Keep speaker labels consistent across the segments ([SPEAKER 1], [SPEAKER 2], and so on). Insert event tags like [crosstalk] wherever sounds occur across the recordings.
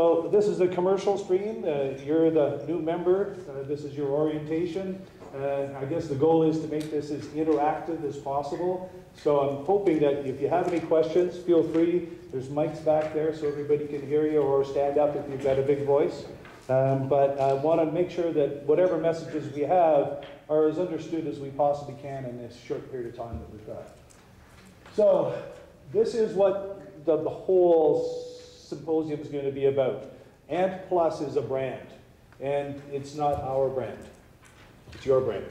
[SPEAKER 1] So this is the commercial stream. Uh, you're the new member. Uh, this is your orientation. Uh, I guess the goal is to make this as interactive as possible. So I'm hoping that if you have any questions, feel free. There's mics back there so everybody can hear you or stand up if you've got a big voice. Um, but I want to make sure that whatever messages we have are as understood as we possibly can in this short period of time that we've got. So this is what the, the whole symposium is going to be about. Ant Plus is a brand, and it's not our brand. It's your brand.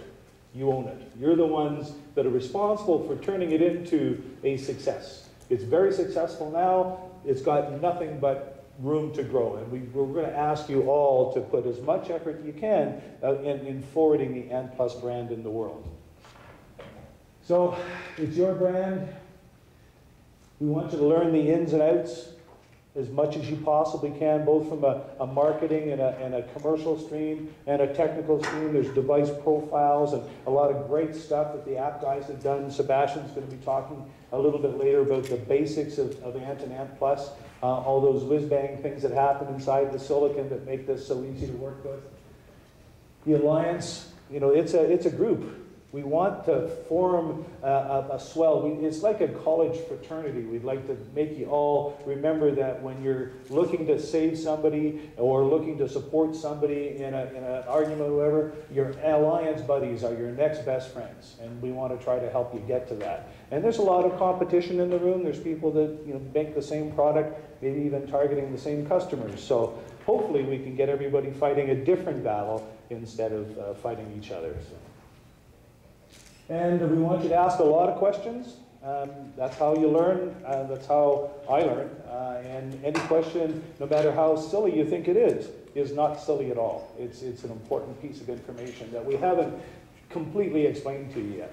[SPEAKER 1] You own it. You're the ones that are responsible for turning it into a success. It's very successful now. It's got nothing but room to grow. And we, are going to ask you all to put as much effort you can uh, in, in forwarding the Ant Plus brand in the world. So it's your brand. We want you to learn the ins and outs as much as you possibly can, both from a, a marketing and a, and a, commercial stream and a technical stream. There's device profiles and a lot of great stuff that the app guys have done. Sebastian's going to be talking a little bit later about the basics of, of Ant and Ant Plus, uh, all those whiz-bang things that happen inside the silicon that make this so easy to work with. The Alliance, you know, it's a, it's a group we want to form a, a, a swell. We, it's like a college fraternity. We'd like to make you all remember that when you're looking to save somebody or looking to support somebody in, a, in an argument whatever, your alliance buddies are your next best friends. And we want to try to help you get to that. And there's a lot of competition in the room. There's people that you know, make the same product, maybe even targeting the same customers. So hopefully we can get everybody fighting a different battle instead of uh, fighting each other. So. And we want you to ask a lot of questions. Um, that's how you learn. Uh, that's how I learn. Uh, and any question, no matter how silly you think it is, is not silly at all. It's, it's an important piece of information that we haven't completely explained to you yet.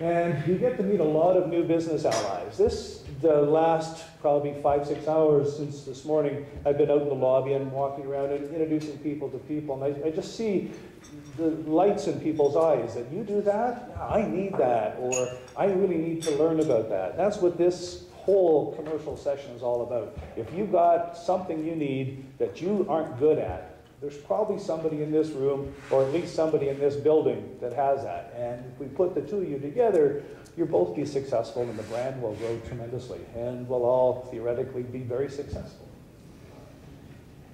[SPEAKER 1] And you get to meet a lot of new business allies. This, the last probably five, six hours since this morning, I've been out in the lobby and walking around and introducing people to people. And I, I just see the lights in people's eyes that you do that? I need that, or I really need to learn about that. That's what this whole commercial session is all about. If you've got something you need that you aren't good at, there's probably somebody in this room, or at least somebody in this building that has that. And if we put the two of you together, you'll both be successful and the brand will grow tremendously. And we'll all theoretically be very successful.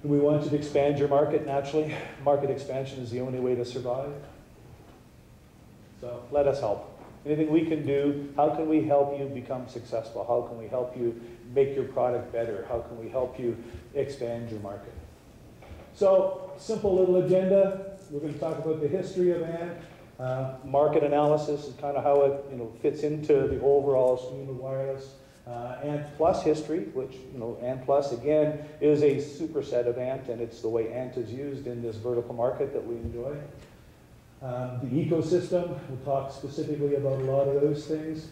[SPEAKER 1] We want you to expand your market naturally. Market expansion is the only way to survive. So let us help. Anything we can do, how can we help you become successful? How can we help you make your product better? How can we help you expand your market? So, simple little agenda. We're going to talk about the history of ANT. Uh, market analysis is kind of how it you know, fits into the overall scheme of wireless. Uh, Ant Plus history, which, you know, Ant Plus, again, is a superset of Ant, and it's the way Ant is used in this vertical market that we enjoy. Um, the ecosystem, we'll talk specifically about a lot of those things.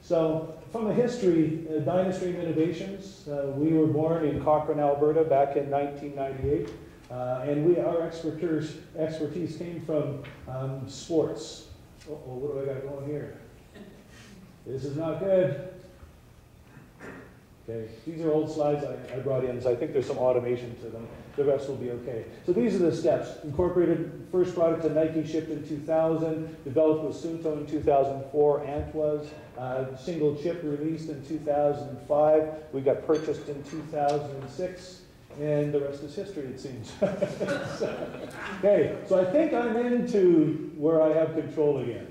[SPEAKER 1] So, from a history, uh, Dynastream Innovations, uh, we were born in Cochrane, Alberta back in 1998. Uh, and we, our expertise, expertise came from um, sports. Oh, what do I got going here? This is not good. Okay, these are old slides I, I, brought in, so I think there's some automation to them. The rest will be okay. So these are the steps. Incorporated first product to Nike shipped in 2000, developed with Suunto in 2004, Ant was. Uh, single chip released in 2005. We got purchased in 2006. And the rest is history, it seems. [laughs] okay, so I think I'm into where I have control again.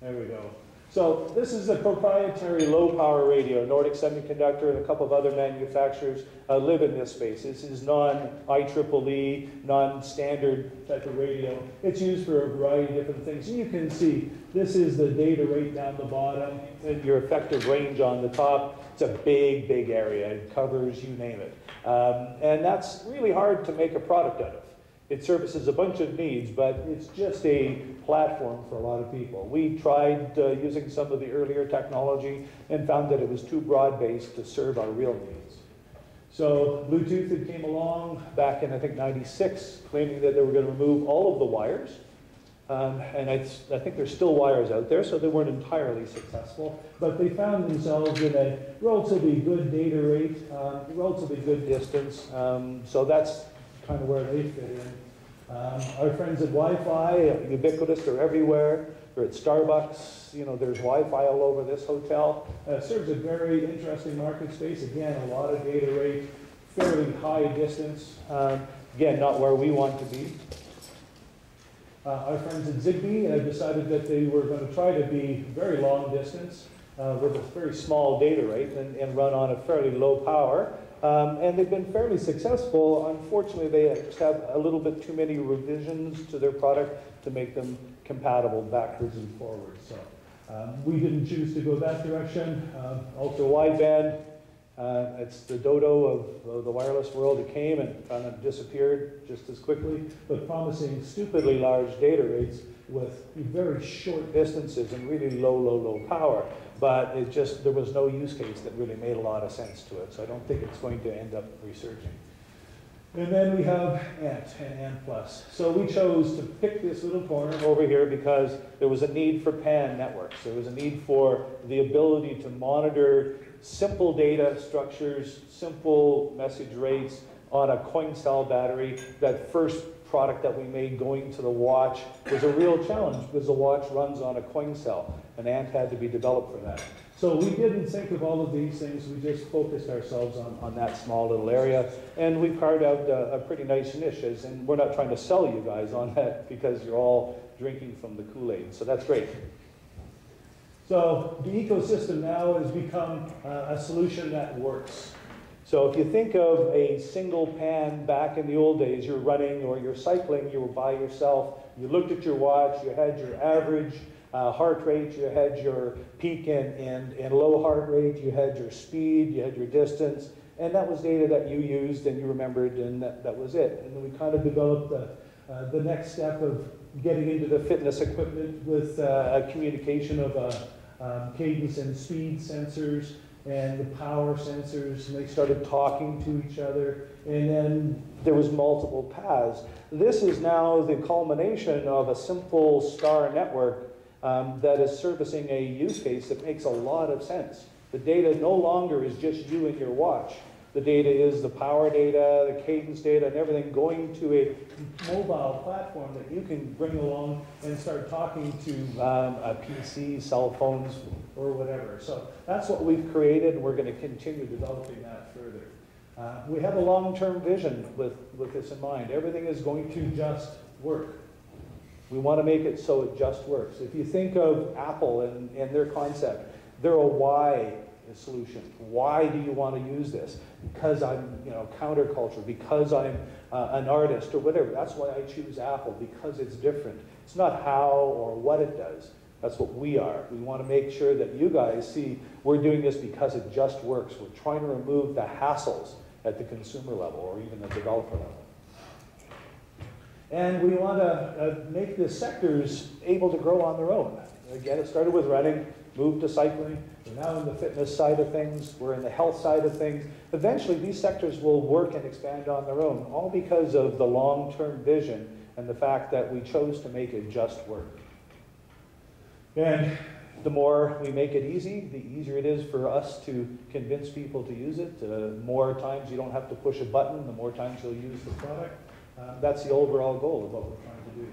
[SPEAKER 1] There we go. So this is a proprietary low-power radio. Nordic Semiconductor and a couple of other manufacturers uh, live in this space. This is non-IEEE, non-standard type of radio. It's used for a variety of different things. And you can see this is the data rate down the bottom and your effective range on the top. It's a big, big area. It covers you name it. Um, and that's really hard to make a product out of. It services a bunch of needs, but it's just a platform for a lot of people. We tried uh, using some of the earlier technology and found that it was too broad-based to serve our real needs. So Bluetooth came along back in, I think, 96, claiming that they were going to remove all of the wires. Um, and I, I think there's still wires out there, so they weren't entirely successful. But they found themselves in a relatively good data rate, um, relatively good distance. Um, so that's kind of where they fit in. Um, our friends at Wi-Fi, ubiquitous, they're everywhere. They're at Starbucks, you know, there's Wi-Fi all over this hotel. Uh, serves a very interesting market space. Again, a lot of data rate, fairly high distance. Um, again, not where we want to be. Uh, our friends at Zigbee uh, decided that they were going to try to be very long distance uh, with a very small data rate and, and run on a fairly low power. Um, and they've been fairly successful. Unfortunately, they just have a little bit too many revisions to their product to make them compatible backwards and forwards. So um, we didn't choose to go that direction. Um, ultra wideband, uh, it's the dodo of the wireless world. It came and kind of disappeared just as quickly, but promising stupidly large data rates with very short distances and really low, low, low power but it just, there was no use case that really made a lot of sense to it. So I don't think it's going to end up resurging. And then we have ANT and ANT Plus. So we chose to pick this little corner over here because there was a need for PAN networks. There was a need for the ability to monitor simple data structures, simple message rates on a coin cell battery. That first product that we made going to the watch was a real challenge because the watch runs on a coin cell. An ant had to be developed for that. So we didn't think of all of these things. We just focused ourselves on, on that small little area. And we carved out a, a pretty nice niche. As, And we're not trying to sell you guys on that because you're all drinking from the Kool-Aid. So that's great. So the ecosystem now has become uh, a solution that works. So if you think of a single pan back in the old days, you're running or you're cycling, you were by yourself, you looked at your watch, you had your average uh, heart rate, you had your peak and, and, and low heart rate, you had your speed, you had your distance, and that was data that you used and you remembered, and that, that was it. And then we kind of developed the, uh, the next step of getting into the fitness equipment with uh, a communication of uh, um, cadence and speed sensors and the power sensors, and they started talking to each other, and then there was multiple paths. This is now the culmination of a simple star network um, that is servicing a use case that makes a lot of sense. The data no longer is just you and your watch. The data is the power data, the cadence data, and everything going to a mobile platform that you can bring along and start talking to um, a PC, cell phones, or whatever. So that's what we've created, and we're going to continue developing that further. Uh, we have a long-term vision with, with this in mind. Everything is going to just work. We want to make it so it just works. If you think of Apple and, and their concept, they're a why solution. Why do you want to use this? Because I'm, you know, counterculture, because I'm uh, an artist or whatever. That's why I choose Apple, because it's different. It's not how or what it does. That's what we are. We want to make sure that you guys see we're doing this because it just works. We're trying to remove the hassles at the consumer level or even the developer level. And we want to uh, make the sectors able to grow on their own. Again, it started with running, moved to cycling. We're now in the fitness side of things. We're in the health side of things. Eventually, these sectors will work and expand on their own, all because of the long-term vision and the fact that we chose to make it just work. And the more we make it easy, the easier it is for us to convince people to use it. The uh, more times you don't have to push a button, the more times you'll use the product. Uh, that's the overall goal of what we're trying to do.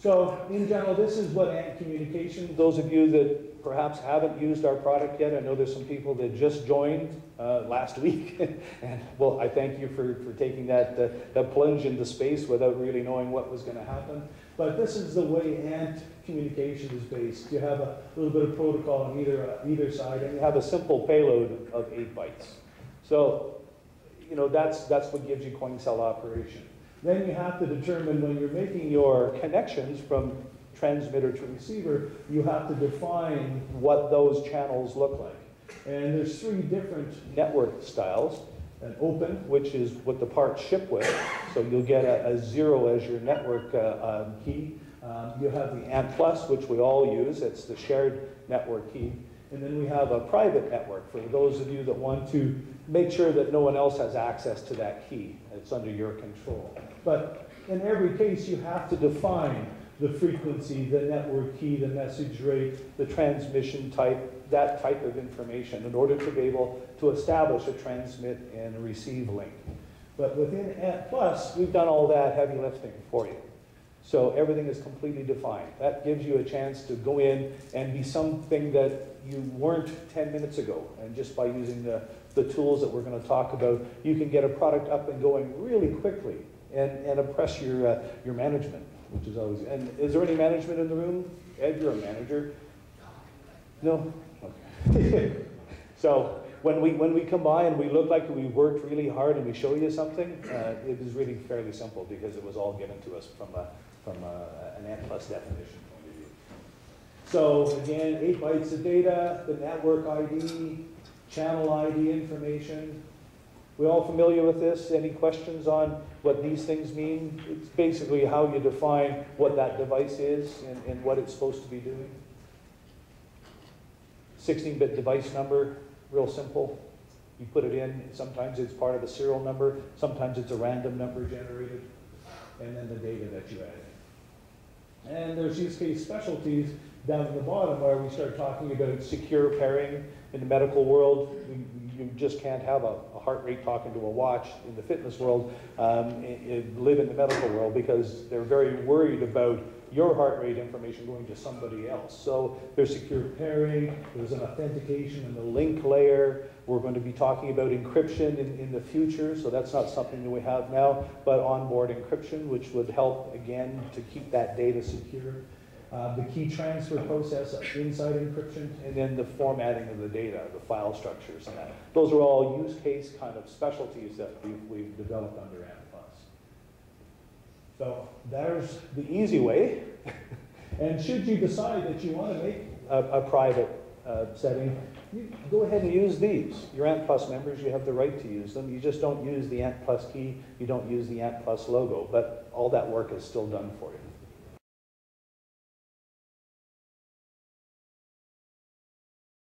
[SPEAKER 1] So in general, this is what Ant Communication, those of you that perhaps haven't used our product yet, I know there's some people that just joined uh, last week. [laughs] and well, I thank you for, for taking that, uh, that plunge into space without really knowing what was going to happen. But this is the way Ant communication is based. You have a little bit of protocol on either, uh, either side, and you have a simple payload of eight bytes. So you know, that's, that's what gives you coin cell operation. Then you have to determine when you're making your connections from transmitter to receiver, you have to define what those channels look like. And there's three different network styles. An open, which is what the parts ship with, so you'll get a, a zero as your network uh, um, key. Um, you have the ANT Plus, which we all use. It's the shared network key. And then we have a private network for those of you that want to make sure that no one else has access to that key. It's under your control. But in every case, you have to define the frequency, the network key, the message rate, the transmission type, that type of information in order to be able to establish a transmit and receive link. But within Ant Plus, we've done all that heavy lifting for you. So everything is completely defined. That gives you a chance to go in and be something that you weren't 10 minutes ago. And just by using the, the tools that we're going to talk about, you can get a product up and going really quickly and, and impress your, uh, your management, which is always, and is there any management in the room? Ed, you're a manager? No? Okay. [laughs] So when we, when we come by and we look like we worked really hard and we show you something, uh, it is really fairly simple because it was all given to us from a, from a, an Ant Plus definition. So again, eight bytes of data, the network ID, channel ID information. We all familiar with this? Any questions on what these things mean? It's basically how you define what that device is and, and what it's supposed to be doing. 16-bit device number, real simple. You put it in, sometimes it's part of a serial number, sometimes it's a random number generated, and then the data that you add. And there's use case specialties down at the bottom where we start talking about secure pairing in the medical world. You just can't have a, heart rate talking to a watch in the fitness world, um, and, and live in the medical world because they're very worried about your heart rate information going to somebody else. So there's secure pairing, there's an authentication in the link layer. We're going to be talking about encryption in, in the future, so that's not something that we have now, but onboard encryption, which would help, again, to keep that data secure. Uh, the key transfer process inside encryption, and then the formatting of the data, the file structures and that. Those are all use case kind of specialties that we've, we've developed under Plus. So there's the easy way. [laughs] and should you decide that you want to make a, a private uh, setting, go ahead and use these. Your Ant Plus members, you have the right to use them. You just don't use the Ant Plus key, you don't use the Ant Plus logo, but all that work is still done for you.